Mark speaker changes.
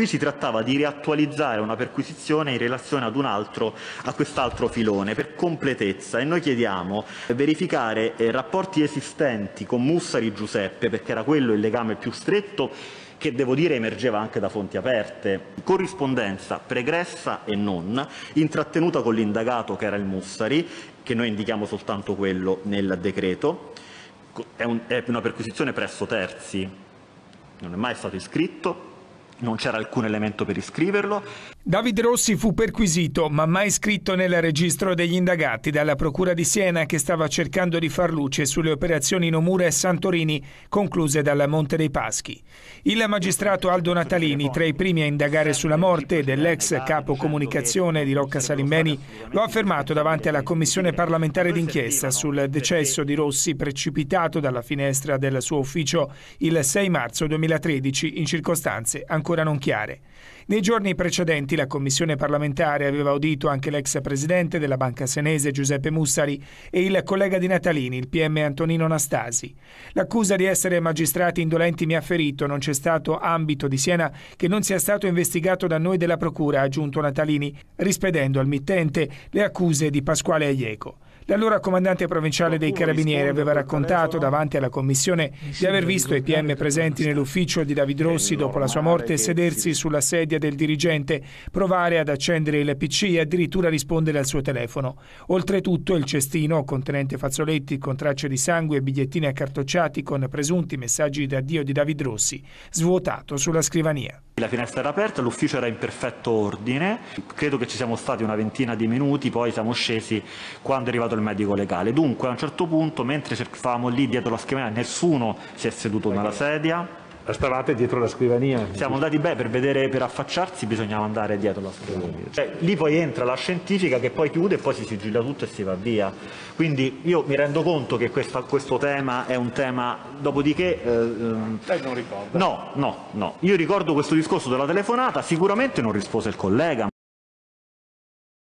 Speaker 1: Qui si trattava di riattualizzare una perquisizione in relazione ad un altro, a quest'altro filone per completezza. E noi chiediamo di verificare eh, rapporti esistenti con Mussari Giuseppe perché era quello il legame più stretto che devo dire emergeva anche da fonti aperte, corrispondenza pregressa e non, intrattenuta con l'indagato che era il Mussari, che noi indichiamo soltanto quello nel decreto, è, un, è una perquisizione presso terzi, non è mai stato iscritto, non c'era alcun elemento per iscriverlo.
Speaker 2: David Rossi fu perquisito, ma mai iscritto nel registro degli indagati dalla Procura di Siena che stava cercando di far luce sulle operazioni Nomura e Santorini concluse dalla Monte dei Paschi. Il magistrato Aldo Natalini, tra i primi a indagare sulla morte dell'ex capo comunicazione di Rocca Salimbeni, lo ha affermato davanti alla commissione parlamentare d'inchiesta sul decesso di Rossi precipitato dalla finestra del suo ufficio il 6 marzo 2013 in circostanze ancora non chiare. Nei giorni precedenti la commissione parlamentare aveva udito anche l'ex presidente della Banca Senese Giuseppe Mussari e il collega di Natalini, il PM Antonino Anastasi. L'accusa di essere magistrati indolenti mi ha ferito, non c'è stato ambito di Siena che non sia stato investigato da noi della Procura, ha aggiunto Natalini, rispedendo al mittente le accuse di Pasquale Aieco. L'allora comandante provinciale dei Carabinieri aveva raccontato davanti alla commissione di aver visto i PM presenti nell'ufficio di David Rossi dopo la sua morte sedersi sulla sedia del dirigente, provare ad accendere il PC e addirittura rispondere al suo telefono. Oltretutto il cestino, contenente fazzoletti con tracce di sangue e bigliettini accartocciati con presunti messaggi d'addio di David Rossi, svuotato sulla scrivania.
Speaker 1: La finestra era aperta, l'ufficio era in perfetto ordine, credo che ci siamo stati una ventina di minuti, poi siamo scesi quando è arrivato il medico legale. Dunque a un certo punto, mentre cercavamo lì dietro la scrivania, nessuno si è seduto nella sedia,
Speaker 3: Stavate dietro la scrivania?
Speaker 1: Siamo andati beh, per vedere, per affacciarsi bisognava andare dietro la scrivania. Cioè, lì poi entra la scientifica che poi chiude e poi si sigilla tutto e si va via. Quindi io mi rendo conto che questa, questo tema è un tema, dopodiché... Eh,
Speaker 3: Lei non ricorda?
Speaker 1: No, no, no. Io ricordo questo discorso della telefonata, sicuramente non rispose il collega,